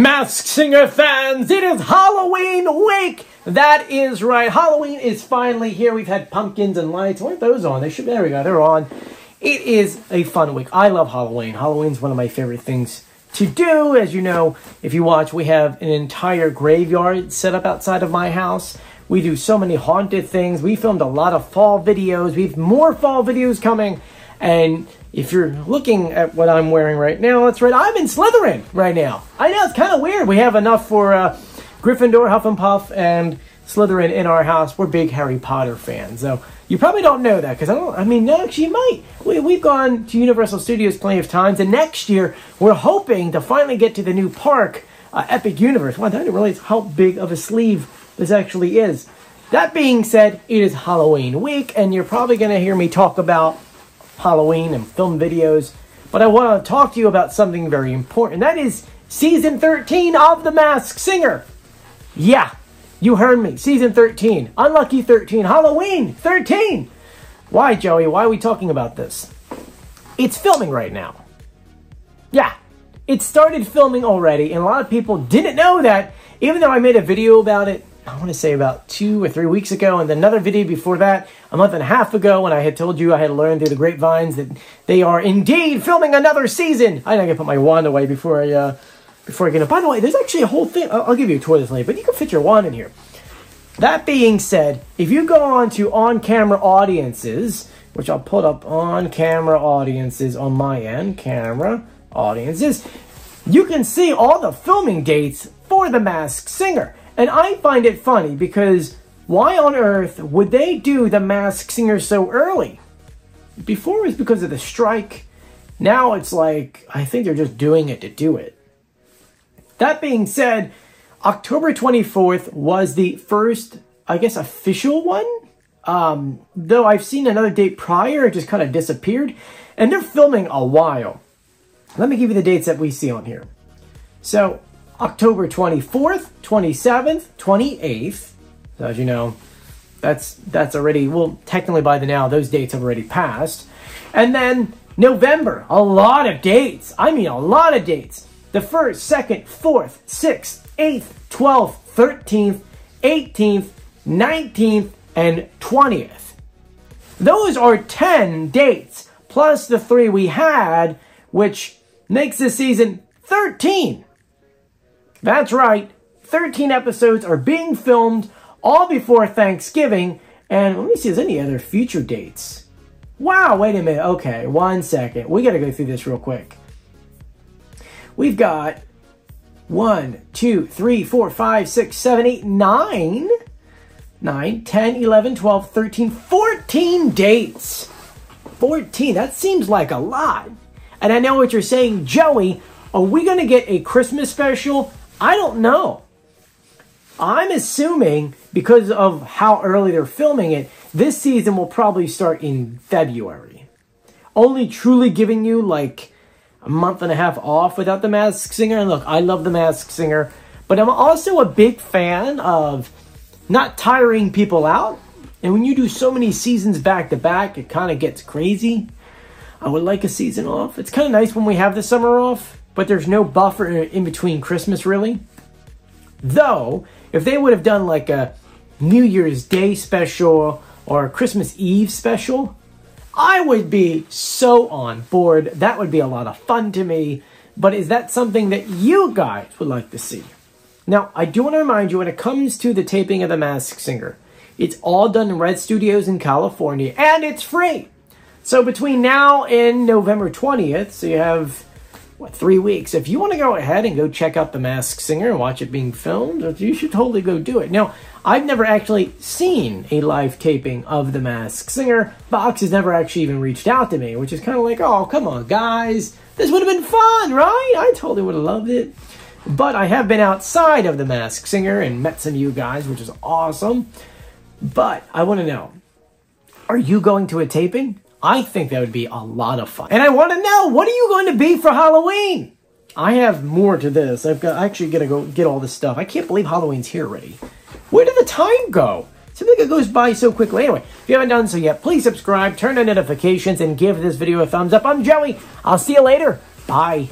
Masked Singer fans, it is Halloween week! That is right. Halloween is finally here. We've had pumpkins and lights. Weren't those on? They should. There we go. They're on. It is a fun week. I love Halloween. Halloween's one of my favorite things to do. As you know, if you watch, we have an entire graveyard set up outside of my house. We do so many haunted things. We filmed a lot of fall videos. We have more fall videos coming. And if you're looking at what I'm wearing right now, that's right. I'm in Slytherin right now. I know it's kind of weird. We have enough for uh, Gryffindor, Huff and Puff, and Slytherin in our house. We're big Harry Potter fans, so you probably don't know that because I don't. I mean, no, actually, you might. We, we've gone to Universal Studios plenty of times, and next year we're hoping to finally get to the new park, uh, Epic Universe. Wow, I didn't realize how big of a sleeve this actually is. That being said, it is Halloween week, and you're probably going to hear me talk about Halloween and film videos. But I want to talk to you about something very important. That is season 13 of The Masked Singer. Yeah, you heard me. Season 13. Unlucky 13. Halloween 13. Why, Joey? Why are we talking about this? It's filming right now. Yeah, it started filming already, and a lot of people didn't know that, even though I made a video about it I want to say about two or three weeks ago, and another video before that, a month and a half ago, when I had told you I had learned through the grapevines that they are indeed filming another season. I gotta put my wand away before I uh, before I get it. By the way, there's actually a whole thing. I'll, I'll give you a tour this later, but you can fit your wand in here. That being said, if you go on to on-camera audiences, which I'll put up on-camera audiences on my end, camera audiences, you can see all the filming dates for The Masked Singer. And I find it funny because why on earth would they do The Masked Singer so early? Before it was because of the strike. Now it's like, I think they're just doing it to do it. That being said, October 24th was the first, I guess, official one. Um, though I've seen another date prior, it just kind of disappeared. And they're filming a while. Let me give you the dates that we see on here. So, October 24th, 27th, 28th. So as you know, that's that's already well technically by the now those dates have already passed. And then November, a lot of dates. I mean a lot of dates. The 1st, 2nd, 4th, 6th, 8th, 12th, 13th, 18th, 19th, and 20th. Those are 10 dates plus the 3 we had, which makes this season 13. That's right, 13 episodes are being filmed all before Thanksgiving. And let me see, is any other future dates? Wow, wait a minute. Okay, one second. We got to go through this real quick. We've got one, two, three, four, five, six, seven, eight, nine, nine, 10, 11, 12, 13, 14 dates. 14, that seems like a lot. And I know what you're saying, Joey, are we going to get a Christmas special I don't know. I'm assuming because of how early they're filming it, this season will probably start in February. Only truly giving you like a month and a half off without the Masked Singer. And look, I love the Masked Singer, but I'm also a big fan of not tiring people out. And when you do so many seasons back to back, it kind of gets crazy. I would like a season off. It's kind of nice when we have the summer off but there's no buffer in between Christmas, really. Though, if they would have done like a New Year's Day special or a Christmas Eve special, I would be so on board. That would be a lot of fun to me. But is that something that you guys would like to see? Now, I do want to remind you when it comes to the taping of The Masked Singer, it's all done in Red Studios in California and it's free. So between now and November 20th, so you have what, three weeks. If you want to go ahead and go check out The Masked Singer and watch it being filmed, you should totally go do it. Now, I've never actually seen a live taping of The Masked Singer. Fox has never actually even reached out to me, which is kind of like, oh, come on, guys. This would have been fun, right? I totally would have loved it. But I have been outside of The Masked Singer and met some of you guys, which is awesome. But I want to know, are you going to a taping? I think that would be a lot of fun. And I want to know, what are you going to be for Halloween? I have more to this. I've got I actually got to go get all this stuff. I can't believe Halloween's here already. Where did the time go? Seems like it goes by so quickly. Anyway, if you haven't done so yet, please subscribe, turn on notifications, and give this video a thumbs up. I'm Joey. I'll see you later. Bye.